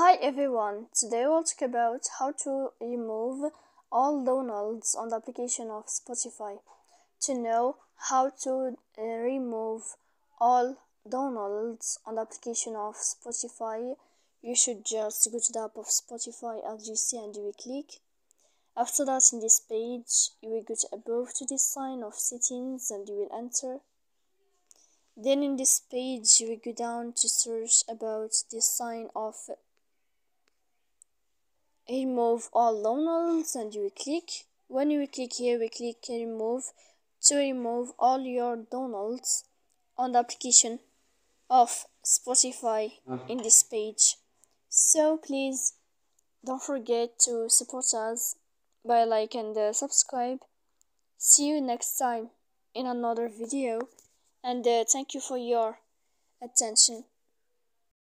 Hi everyone, today we'll talk about how to remove all downloads on the application of Spotify. To know how to uh, remove all downloads on the application of Spotify, you should just go to the app of Spotify as you see and you will click. After that in this page, you will go to above to this sign of settings and you will enter. Then in this page, you will go down to search about the sign of remove all downloads and you click. When you click here, we click remove to remove all your downloads on the application of Spotify in this page. So please don't forget to support us by like and uh, subscribe. See you next time in another video and uh, thank you for your attention.